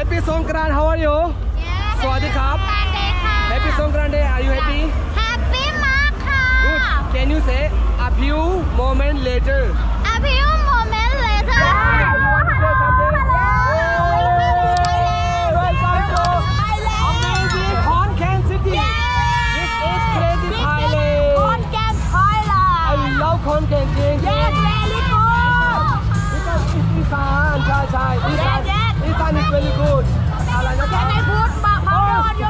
Happy Songkran, how are you? Yeah. Happy Songkran Day. Are you happy? Happy Makha. Good. Can you say a few moments later? A few moments later. Yeah. You want to say something? Content, yes, very good. Because it's Isan, yeah, yeah. Isan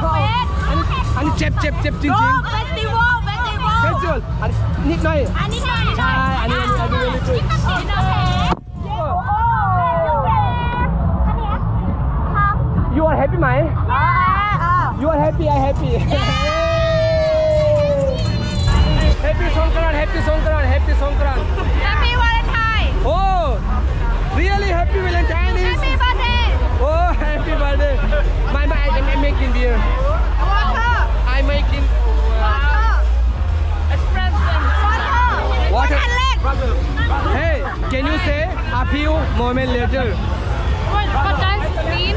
power on your face อันนี้อันนี้เจ็บเจ็บเจ็บจริง No ๆ festival festival เฟสติวัลอันนี้นิดหน่อย อันนี้หน่อย ใช่อันนี้อันนี้อันนี้ very good นี่ก็กินโอเคโอเคอันเนี้ยค่ะ You are happy ไหม อ่าอ่า You are happy I happy Happy Songkran Happy Songkran Happy Songkran Happy Valentine Oh Really happy Valentine is Happy birthday Oh happy birthday. My my I'm making beer. Water. I'm making Water. Espresso. Water. Water. Hey can you say a few moment later? What what does it mean?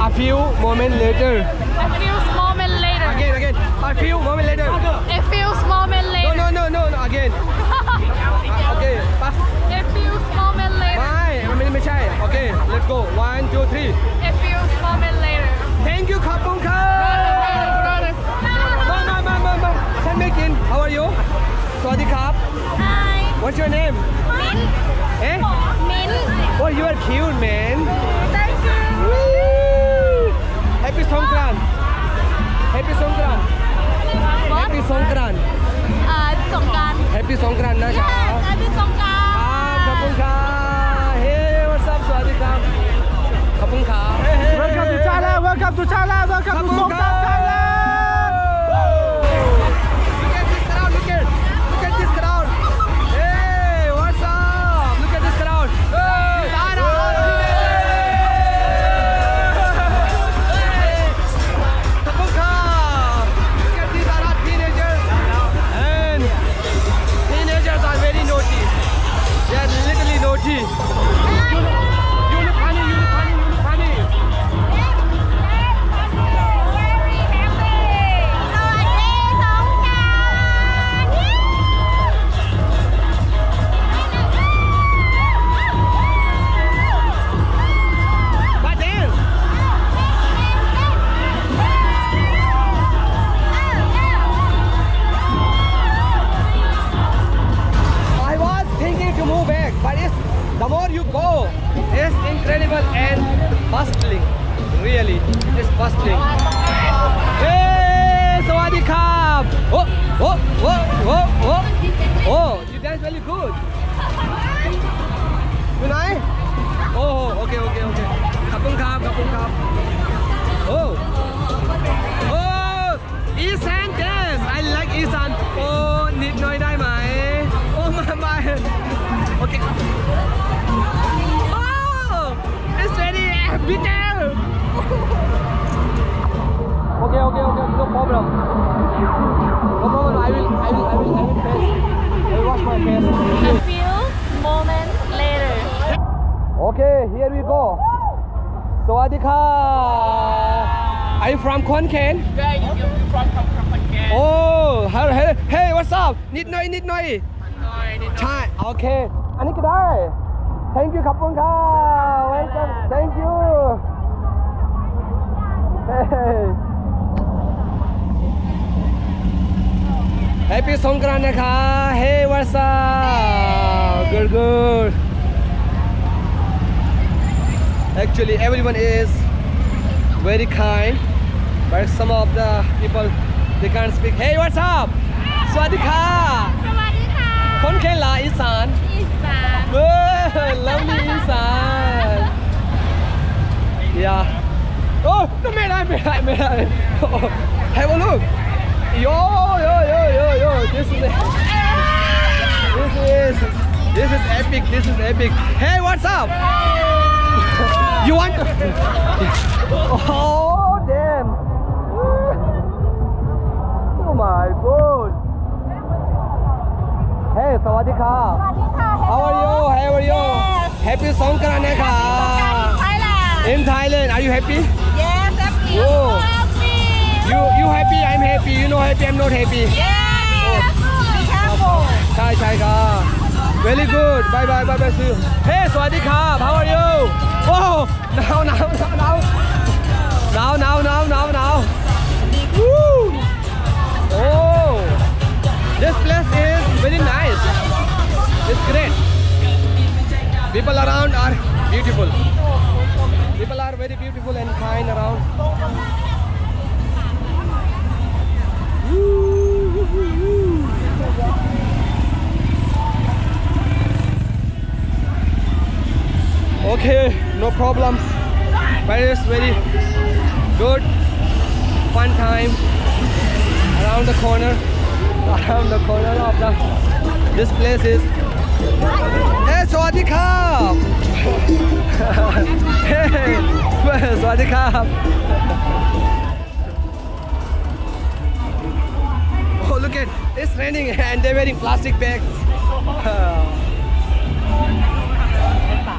A few moment later. A few moment later. Again again. A few moment later. A few moment No later no no no no no. again. Okay ไ go. One, two, three. It feels moment later. Thank you, Kapunka. Mom, mom, mom, mom, mom. Sanmekin, how are you? Swadi Kap. Hi. What's your name? Min. Eh? Min. Oh, you are cute, man. Thank you. Woo! Happy Songkran. Happy Songkran. What? Happy Songkran. Uh, Songkran. Happy Songkran, na Yes, happy Songkran. Ah, Kapunka. Welcome to Thailand. Welcome to Thailand. Welcome to Songkran, Thailand. incredible and bustling. Really, it is bustling. Hey, Sawadee Cup! Oh, oh, oh, oh, oh. Oh, you dance really good. Kunai? Oh, okay, okay, okay. Kapung Cup, Kapung Cup. Oh. Oh, Isan dance. I like Isan. Oh, need noi dai mai. Oh, my, my. Okay ready, bitel. okay, okay, okay, no problem. No problem. I will, I will, I will, I will face. I will wash my face. A few moments later. Okay, here we go. Sawadika. Are you from Khon Kaen? Yeah, you from from from Khon Kaen. Oh, hey, hey, what's up? Nid noi, nid noi. ใช่ โอเค อันนี้ก็ได้ Thank you, Kapunka. Welcome. Thank you. Hey. Happy Songkran, Nekha. Hey, what's up? Hey. Good, good. Actually, everyone is very kind, but some of the people they can't speak. Hey, what's up? Swadika. ค่ะ สวัสดีค่ะ คนเคนลาอีสาน อีสาน เออแล้วมีอีสานอย่าโอ้ไม่ได้ไม่ได้ไม่ได้โอ้ Have a look yo yo yo yo yo this is this is this is epic this is epic hey what's up you want to oh damn oh my god Hey, Sawadika. How are you? How are you? Yes. Happy Songkran ka. In Thailand. Are you happy? Yes, happy. Oh. happy. You you happy? I'm happy. You know happy? I'm not happy. Yeah. Oh. Be careful. Chai chai ka. Very good. Bye bye bye bye. See you. Hey, Sawadika. How are you? Oh, now now now now now now now now now. Woo. Oh. This place is very nice. It's great. People around are beautiful. People are very beautiful and kind around. Okay, no problem. Paris very good, fun time around the corner, around the corner of the this place is Hey Swadi Khap Hey Swadi Khap Oh look at it's raining and they're wearing plastic bags.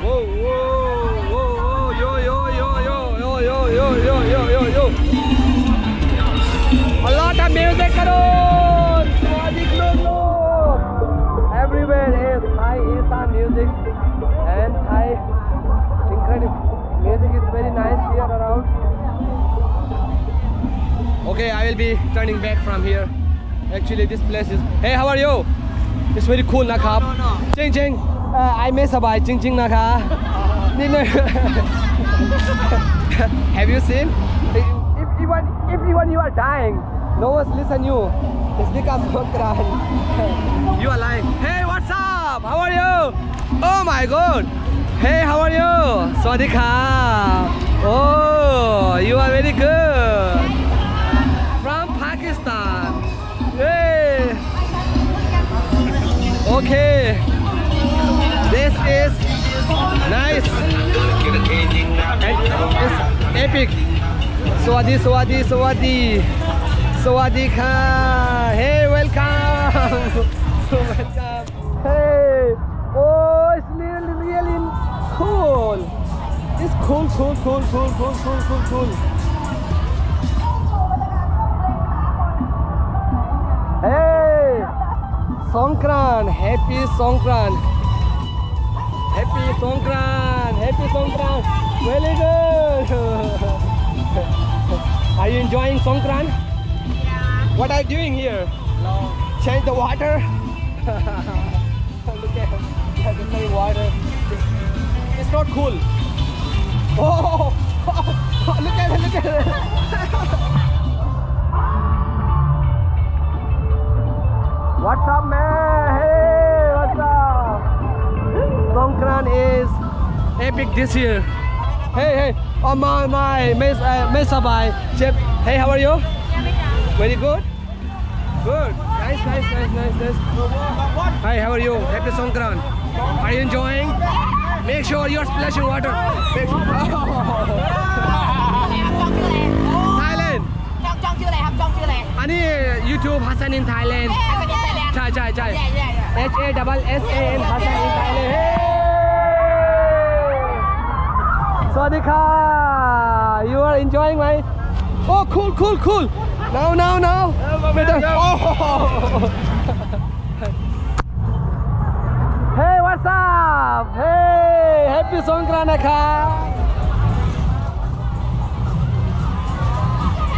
Whoa whoa whoa whoa yo yo yo yo yo yo yo yo yo yo. Yo Allah ka music karo everywhere is Thai Asa music and Thai incredible music is very nice here around. Okay, I will be turning back from here. Actually, this place is. Hey, how are you? It's very cool, na no, no, no. Ching ching. Uh, I miss about ching ching, na Have you seen? If, if, if, if you are dying. No one's listen you. It's because of Kran. you are lying. Hey, what's up? How are you? Oh my god. Hey, how are you? Swadika. Oh, you are very good. From Pakistan. Hey. Okay. This is nice. It's epic. Swadi, Swadi, Swadi. Sawadika. Hey, welcome. welcome. Hey. Oh, it's really, really cool. It's cool, cool, cool, cool, cool, cool, cool, cool. Hey. Songkran. Happy Songkran. Happy Songkran. Happy Songkran. Very good. Are you enjoying Songkran? What are you doing here? Change the water. Look at yeah, the water. It's not cool. Oh, look at it, look at it. What's up, man? Hey, what's up? Songkran is epic this year. Hey, hey, oh my, my, Miss, uh, Miss Sabai, Chip. Hey, how are you? Very good? Good. Nice, nice, nice, nice, nice. Hi, how are you? Happy Songkran. Are you enjoying? Make sure you're splashing water. Make sure. Oh. Thailand. Thailand. Ani YouTube Hassan in Thailand. Chai, chai, chai. H A double S A N Hassan in Thailand. Hey. Sawadee You are enjoying, right? Oh, cool, cool, cool. No, no, no. Oh. hey, what's up? Hey, happy Songkranaka.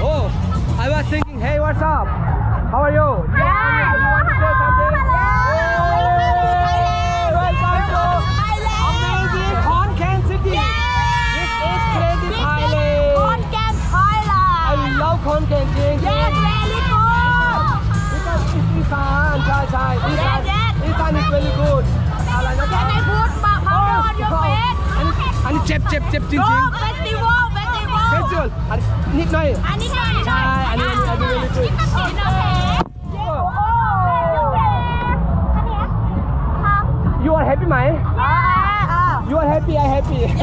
Oh, I was thinking, hey, what's up? How are you? Yeah. 잽, festival, festival. You are happy, my? Yeah. Ah. You are happy, I happy. Yeah.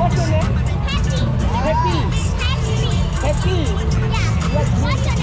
What's your name? Happy. Happy. Happy. Happy. Yeah. What's your name?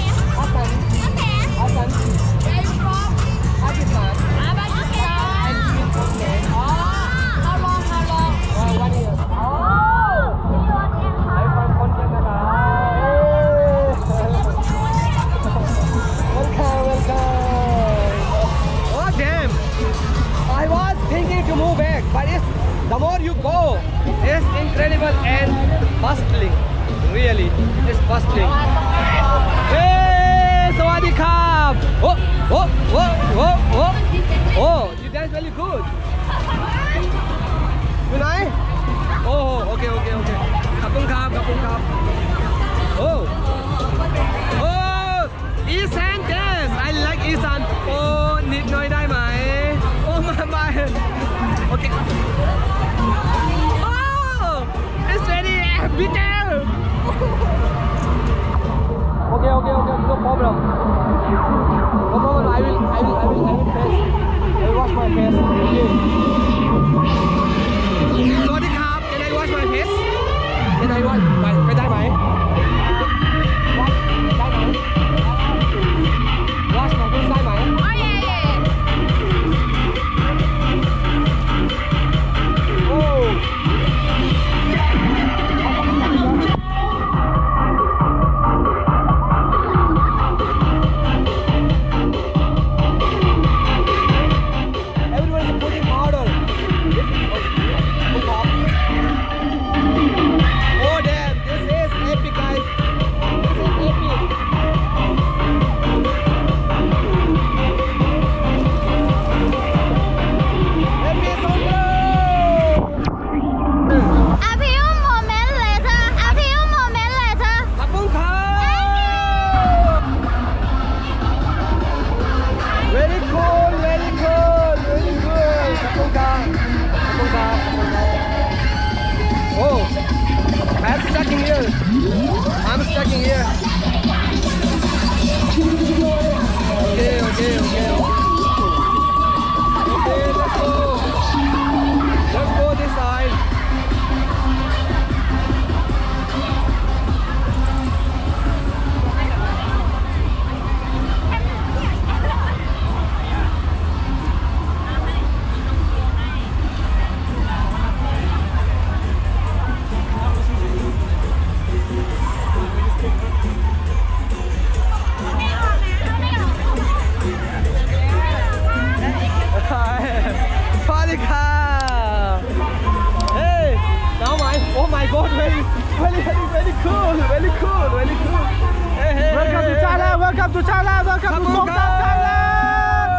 Welcome to Thailand. Welcome to! Songkran, Thailand.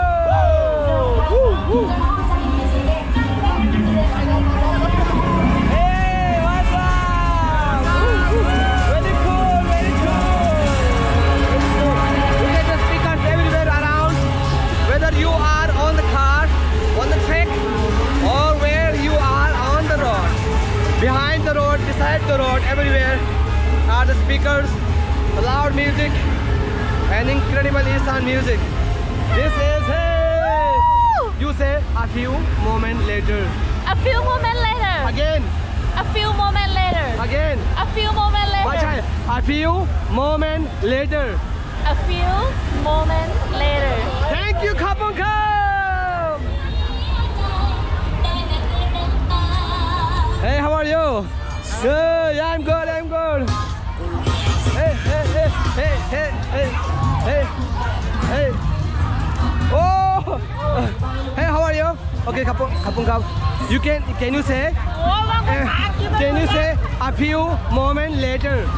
Woo! Woo! Woo. You get the speakers everywhere around. Whether you are on the car, on the track, or where you are on the road. Behind the road, beside the road, everywhere are the speakers, the loud music, an incredible Isan music. This is hey. You say a few moments later. A few moments later. Again. A few moments later. Again. A few moments later. Watch out! A few moments later. A few moments later. Thank you, Kapunkam. Hey, how are you? Good. Yeah, I'm good. I'm good. Hey, hey, hey, hey, hey. Oh! Hey, how are you? Okay, Kapung, Kapung Kap. You can, can you say? Uh, can you say a few moments later?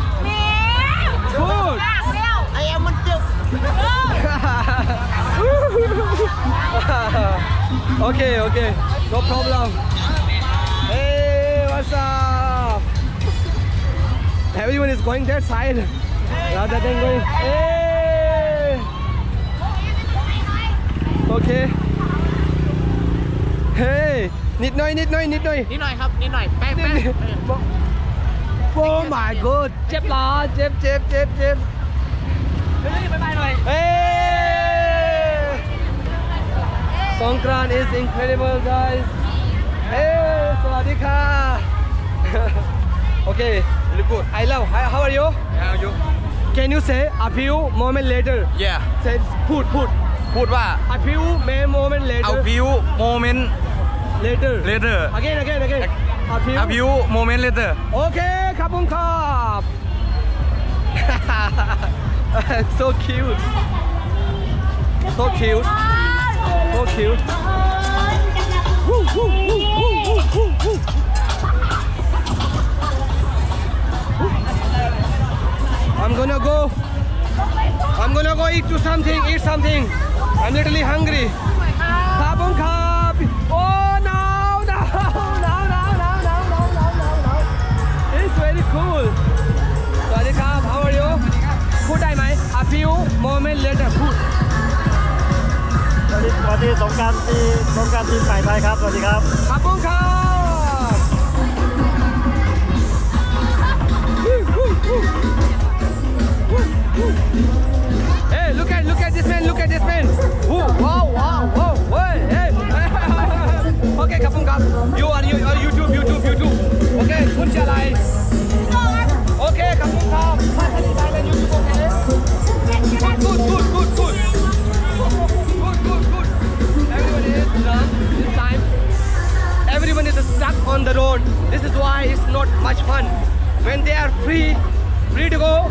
Good. I am on Okay, okay. No problem. Hey, what's up? Everyone is going that side. เราจะเด้งเลยเอ๊โอเค เฮ้ยนิดหน่อยนิดหน่อยนิดหน่อยนิดหน่อยครับ นิดหน่อย แป้งแป้โอ้ my god เจ็บหรอเจ็บเจ็บเจ็บเจ็บเฮ้ยไปไปหน่อยเฮ้ยสงกราน is incredible guys เฮ้ยสวัสดีค่ะโอเค really good I love how are you how are you Can you say a few moment later? Yeah. Say พูดพูดพูดว่า a few moment later. a few moment later. later. Again again again. a few a few moment later. Okay ครับผมครับ so cute so cute so cute woo, woo, woo, woo, woo, woo. I'm gonna go. I'm gonna go eat to something, eat something. I'm literally hungry. Kabun kab. Oh no, no, no, no, no, no, no, no, no. It's very cool. Sorry, kab. How are you? Food time, I. A few moment later. Food. วันนี้สงการทีสงการทีมฝ่ายไทยครับสวัสดีครับขอบคุณครับ Hey, look at, look at this man, look at this man. Whoa, wow, wow, wow, hey, hey. okay, Kapung Kap, you are you, uh, YouTube, YouTube, YouTube. Okay, Kun shall I? Okay, Kapung Kap, YouTube, okay? Good, good, good, good. Good, good, good. Everyone is done this time. Everyone is stuck on the road. This is why it's not much fun. When they are free, free to go,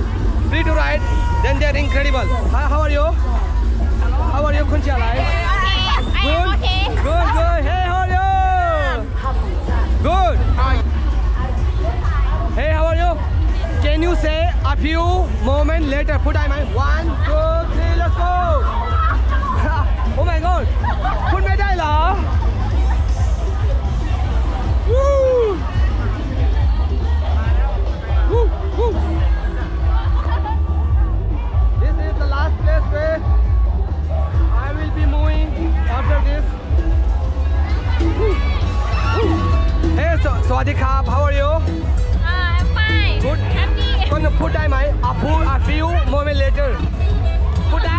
free to ride, then they're incredible. Hi, how are you? How are you, Kuncha? Right? Okay, good? I'm okay. Good, good. Hey, how are you? Good. Hey, how are you? Can you say a few moments later? Put I my One, two, three, let's go. oh my god. Put me down, so, สวัสดีครับ How are you? I'm fine Good. happy คุณพูดได้ไหม A few a few moment later พูดได้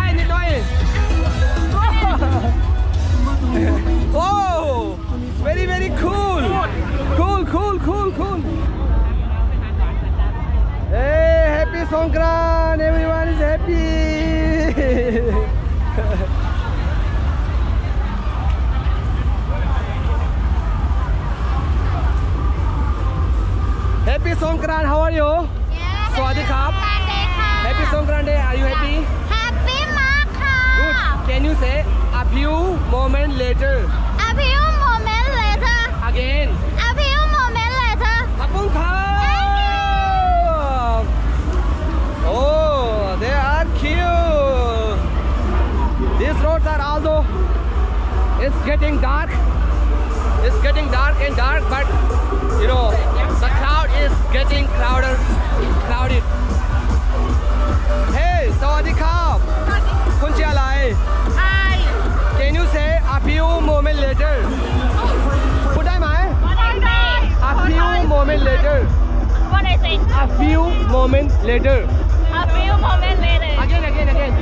Songkran, how are you? Yeah. Swadhi Happy Songkran Day. Are you happy? Happy Makha. Good. Can you say a few moments later? A few moments later. Again. A few moments later. Khapun Khap. Oh, they are cute. These roads are also, it's getting dark. It's getting dark and dark, but you know, is getting crowded. crowded. Hey, Sawadikap! Kunchialai! Hi! Can you say a few moments later? What time I? A few moments later. What I say? A few moments later. A few moments later. Again, again, again.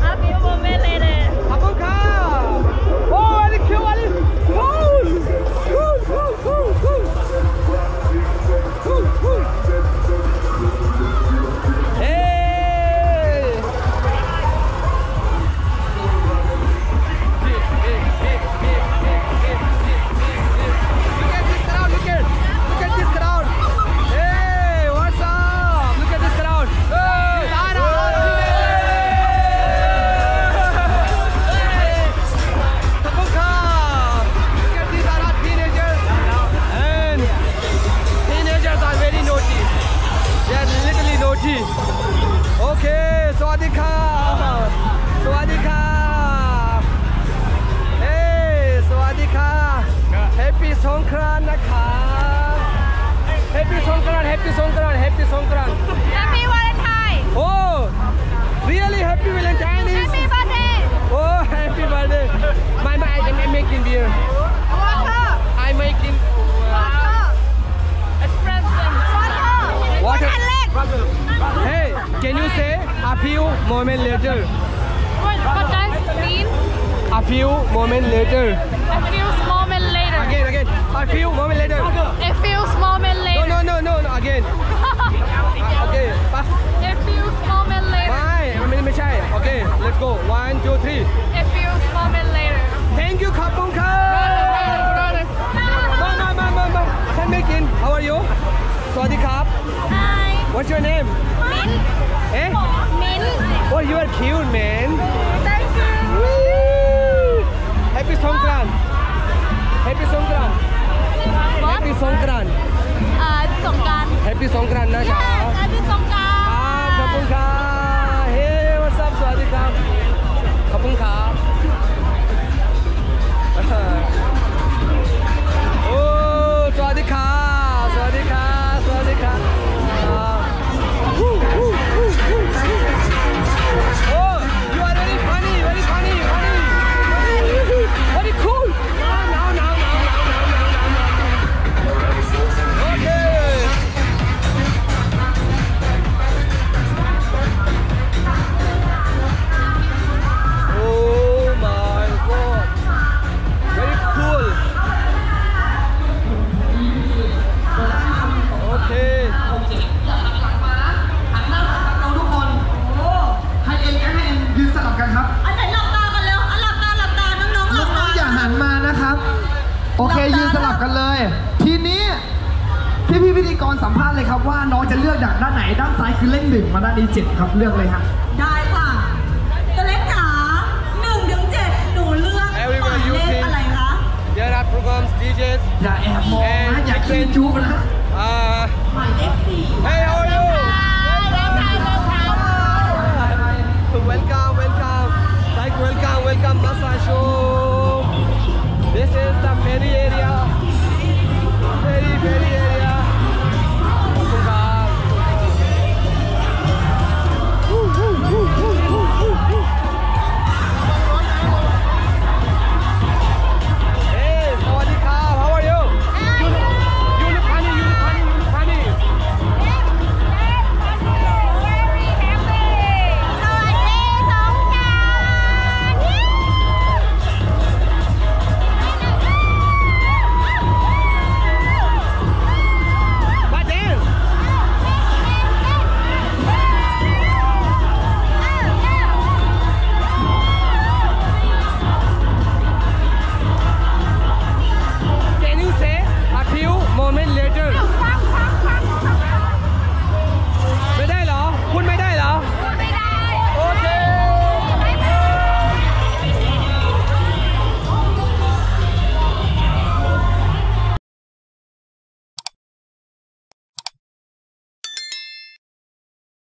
A few moments later. Apun ka! Oh, Ali, Q, Ali! Happy Songkran, Happy Songkran, Happy Songkran. Happy Valentine. Oh, really happy Valentine. Is... Happy birthday. Oh, happy birthday. My, my, I'm making beer. Water. I'm making. Wow. Water. Water. Water. Hey, can you say a few moments later? What, what does it mean? A few moments later. A few moments later. Again, again. A few moment later A few moment No later no no no no again Ah, Okay ไป A few moment ไม่ later ไม่ไม่ใช่ โอเค let's go one two three A few moment later thank you ขอบคุณครับมามามามามาฉันไม่กิน how are you สวัสดีครับ Hi what's your name Min เอ๊ะ Min oh you are cute man Thank you Woo! happy สงกรานต์ happy สงกรานต์ Happy Songkran อสงกราร Happy Songkran นะครั Yes บ อาทิตย์สงกรารครับขอบคุณครับเฮ้ยวันสุดสวัสดีครับ ขอบคุณครับ Hey, how are you? Welcome, welcome. Like, welcome, welcome, massage This is the ferry area. Very, very